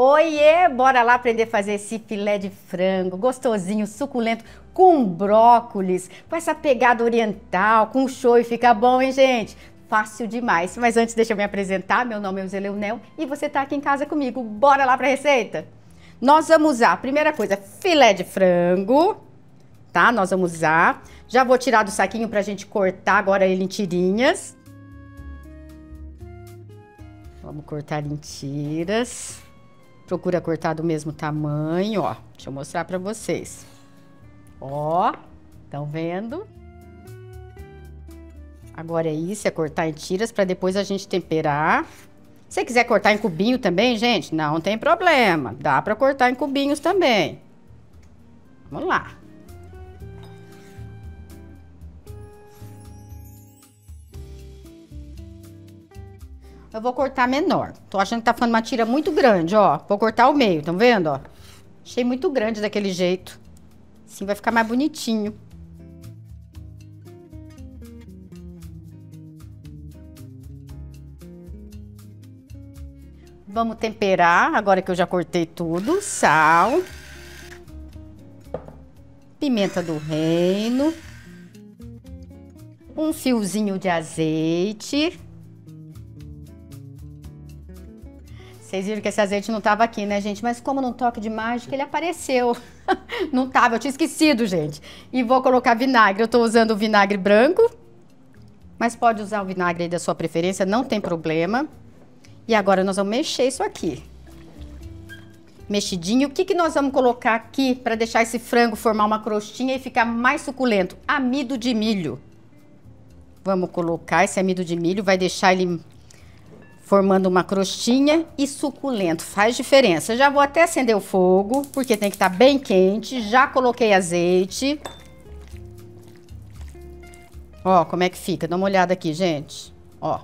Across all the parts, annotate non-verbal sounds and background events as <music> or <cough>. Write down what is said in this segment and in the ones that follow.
Oiê, bora lá aprender a fazer esse filé de frango gostosinho, suculento, com brócolis, com essa pegada oriental, com show e fica bom, hein, gente? Fácil demais. Mas antes, deixa eu me apresentar. Meu nome é Zeleunel e você está aqui em casa comigo. Bora lá para a receita? Nós vamos usar, primeira coisa, filé de frango, tá? Nós vamos usar. Já vou tirar do saquinho para a gente cortar agora ele em tirinhas. Vamos cortar em tiras. Procura cortar do mesmo tamanho, ó. Deixa eu mostrar pra vocês. Ó, estão vendo? Agora é isso, é cortar em tiras para depois a gente temperar. Se quiser cortar em cubinho também, gente, não tem problema. Dá para cortar em cubinhos também. Vamos lá. Eu vou cortar menor. Tô achando que tá ficando uma tira muito grande, ó. Vou cortar o meio, estão vendo, ó? Achei muito grande daquele jeito. Assim vai ficar mais bonitinho. Vamos temperar, agora que eu já cortei tudo. Sal. Pimenta do reino. Um fiozinho de azeite. Vocês viram que esse azeite não estava aqui, né, gente? Mas como num toque de mágica, ele apareceu. <laughs> não estava, eu tinha esquecido, gente. E vou colocar vinagre. Eu estou usando o vinagre branco. Mas pode usar o vinagre aí da sua preferência, não tem problema. E agora nós vamos mexer isso aqui. Mexidinho. O que, que nós vamos colocar aqui para deixar esse frango formar uma crostinha e ficar mais suculento? Amido de milho. Vamos colocar esse amido de milho, vai deixar ele formando uma crostinha e suculento. Faz diferença. Já vou até acender o fogo, porque tem que estar tá bem quente. Já coloquei azeite. Ó, como é que fica? Dá uma olhada aqui, gente. Ó.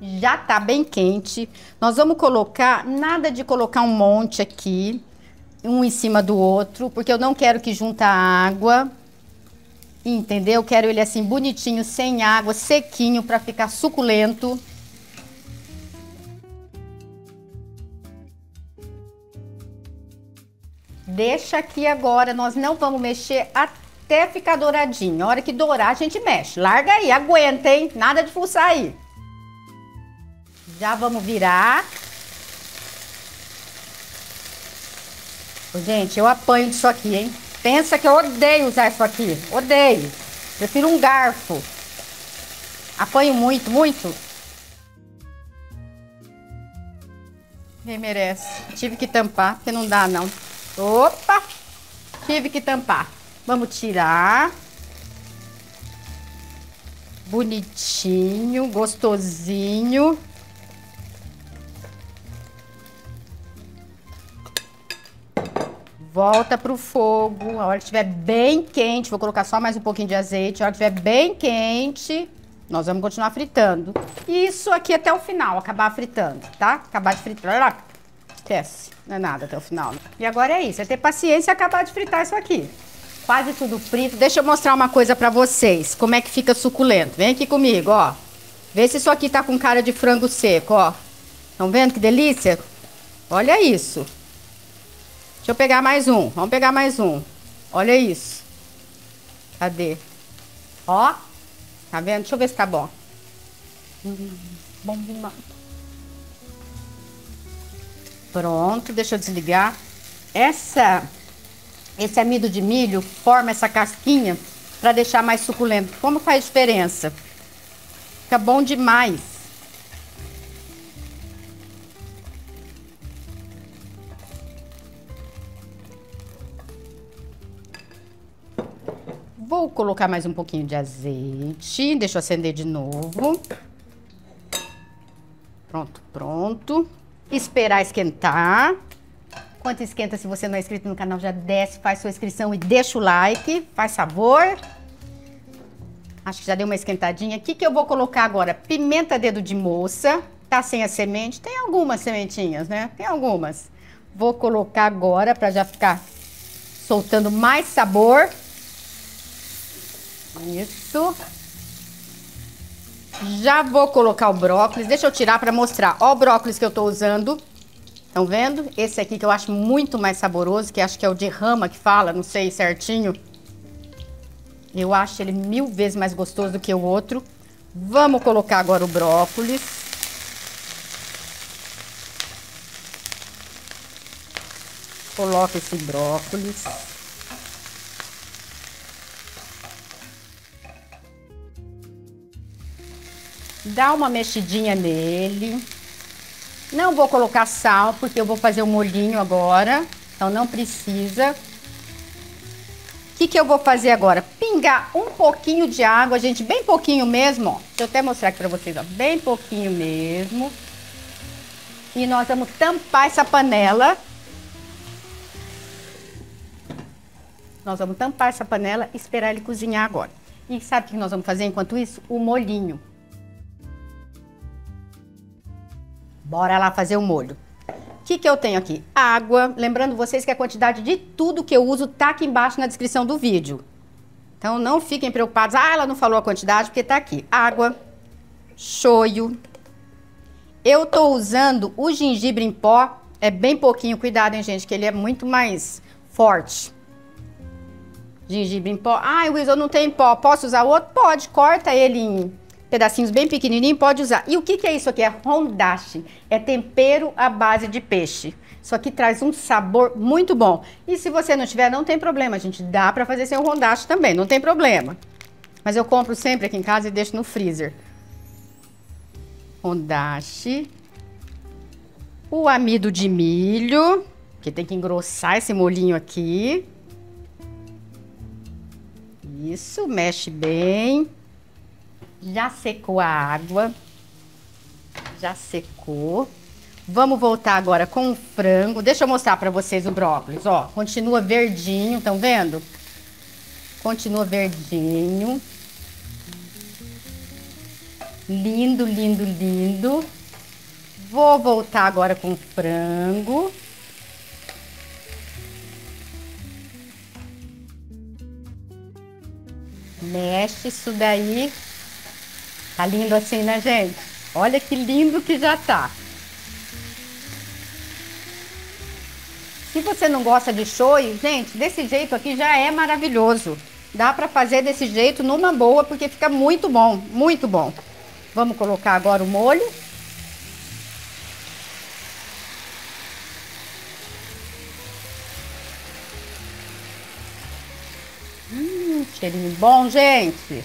Já tá bem quente. Nós vamos colocar, nada de colocar um monte aqui, um em cima do outro, porque eu não quero que junta água. Entendeu? Quero ele assim bonitinho, sem água, sequinho para ficar suculento. Deixa aqui agora, nós não vamos mexer até ficar douradinho. A hora que dourar, a gente mexe. Larga aí, aguenta, hein? Nada de fuçar aí. Já vamos virar. Gente, eu apanho disso aqui, hein? Pensa que eu odeio usar isso aqui. Odeio. Prefiro um garfo. Apanho muito, muito. Quem merece. Tive que tampar, porque não dá não. Opa! Tive que tampar. Vamos tirar. Bonitinho, gostosinho. Volta pro fogo. A hora que estiver bem quente, vou colocar só mais um pouquinho de azeite. A hora que estiver bem quente, nós vamos continuar fritando. Isso aqui até o final, acabar fritando, tá? Acabar de fritar. Esquece, não é nada até o final. E agora é isso, é ter paciência e acabar de fritar isso aqui. Quase tudo frito. Deixa eu mostrar uma coisa pra vocês, como é que fica suculento. Vem aqui comigo, ó. Vê se isso aqui tá com cara de frango seco, ó. Estão vendo que delícia? Olha isso. Deixa eu pegar mais um. Vamos pegar mais um. Olha isso. Cadê? Ó. Tá vendo? Deixa eu ver se tá bom. Hum, bom demais. Pronto, deixa eu desligar. Essa, esse amido de milho forma essa casquinha para deixar mais suculento. Como faz diferença? Fica bom demais. Vou colocar mais um pouquinho de azeite. Deixa eu acender de novo. Pronto, pronto. Esperar esquentar. Enquanto esquenta, se você não é inscrito no canal, já desce, faz sua inscrição e deixa o like. Faz sabor. Acho que já deu uma esquentadinha. O que, que eu vou colocar agora? Pimenta dedo de moça. Tá sem a semente? Tem algumas sementinhas, né? Tem algumas. Vou colocar agora para já ficar soltando mais sabor. Isso. Já vou colocar o brócolis. Deixa eu tirar para mostrar. Ó o brócolis que eu tô usando. Estão vendo? Esse aqui que eu acho muito mais saboroso, que acho que é o de rama que fala, não sei certinho. Eu acho ele mil vezes mais gostoso do que o outro. Vamos colocar agora o brócolis. Coloca esse brócolis. Dá uma mexidinha nele. Não vou colocar sal, porque eu vou fazer o um molhinho agora. Então não precisa. O que, que eu vou fazer agora? Pingar um pouquinho de água, gente, bem pouquinho mesmo, ó. Deixa eu até mostrar aqui pra vocês, ó. Bem pouquinho mesmo. E nós vamos tampar essa panela. Nós vamos tampar essa panela e esperar ele cozinhar agora. E sabe o que nós vamos fazer enquanto isso? O molhinho. Bora lá fazer o molho. O que, que eu tenho aqui? Água. Lembrando vocês que a quantidade de tudo que eu uso tá aqui embaixo na descrição do vídeo. Então não fiquem preocupados. Ah, ela não falou a quantidade porque tá aqui. Água, shoyu. Eu tô usando o gengibre em pó. É bem pouquinho. Cuidado, hein, gente, que ele é muito mais forte. Gengibre em pó. Ah, Wilson, eu não tenho pó. Posso usar outro? Pode. Corta ele em pedacinhos bem pequenininhos, pode usar. E o que, que é isso aqui? É hondashi, é tempero à base de peixe. Isso aqui traz um sabor muito bom. E se você não tiver, não tem problema, gente. Dá para fazer sem o hondashi também, não tem problema. Mas eu compro sempre aqui em casa e deixo no freezer. Hondashi. O amido de milho, que tem que engrossar esse molinho aqui. Isso, mexe bem. Já secou a água. Já secou. Vamos voltar agora com o frango. Deixa eu mostrar para vocês o brócolis, ó. Continua verdinho, estão vendo? Continua verdinho. Lindo, lindo, lindo. Vou voltar agora com o frango. Mexe isso daí Tá lindo assim, né, gente? Olha que lindo que já tá. Se você não gosta de shoyu, gente, desse jeito aqui já é maravilhoso. Dá pra fazer desse jeito numa boa, porque fica muito bom, muito bom. Vamos colocar agora o molho. Hum, cheirinho bom, gente.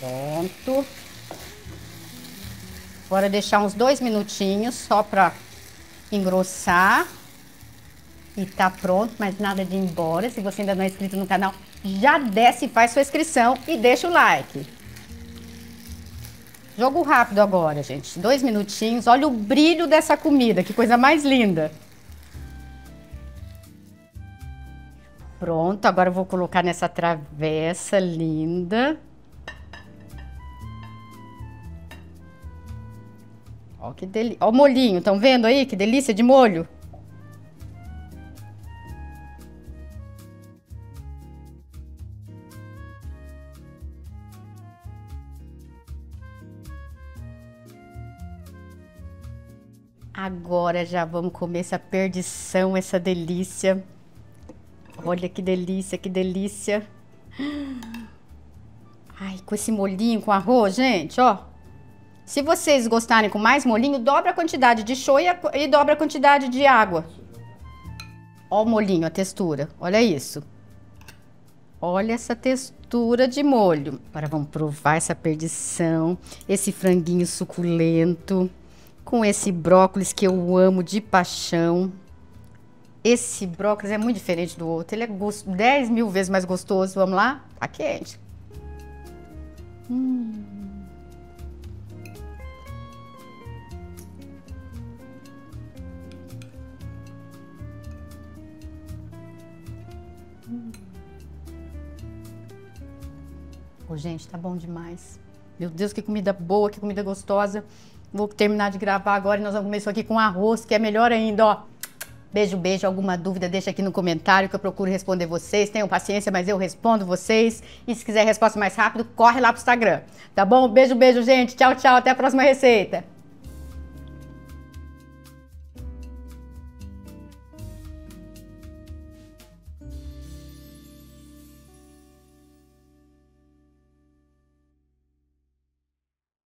Pronto. Agora deixar uns dois minutinhos só para engrossar. E tá pronto, mas nada de ir embora. Se você ainda não é inscrito no canal, já desce e faz sua inscrição e deixa o like. Jogo rápido agora, gente. Dois minutinhos. Olha o brilho dessa comida, que coisa mais linda. Pronto, agora eu vou colocar nessa travessa linda. Ó, que delícia. Ó o molhinho, estão vendo aí? Que delícia de molho. Agora já vamos comer essa perdição, essa delícia. Olha que delícia, que delícia. Ai, com esse molhinho com arroz, gente, ó. Se vocês gostarem com mais molinho, dobra a quantidade de shoyu e dobra a quantidade de água. Olha o molinho, a textura. Olha isso. Olha essa textura de molho. Agora vamos provar essa perdição. Esse franguinho suculento. Com esse brócolis que eu amo de paixão. Esse brócolis é muito diferente do outro. Ele é 10 mil vezes mais gostoso. Vamos lá? Tá quente. Hum. Oh, gente, tá bom demais. Meu Deus, que comida boa, que comida gostosa. Vou terminar de gravar agora e nós vamos isso aqui com arroz, que é melhor ainda, ó. Beijo, beijo. Alguma dúvida, deixa aqui no comentário que eu procuro responder vocês. Tenham paciência, mas eu respondo vocês. E se quiser resposta mais rápido, corre lá pro Instagram. Tá bom? Beijo, beijo, gente. Tchau, tchau. Até a próxima receita.